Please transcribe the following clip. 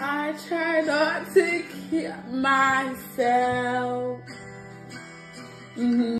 I try not to kill myself. Mm-hmm.